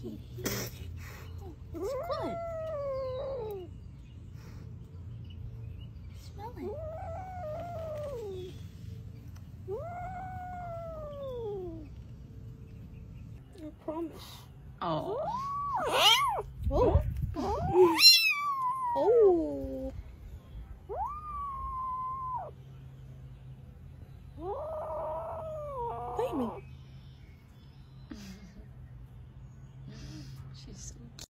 It's good. Smell it. I promise. Oh. Oh. Oh. Bite me. She's so cute.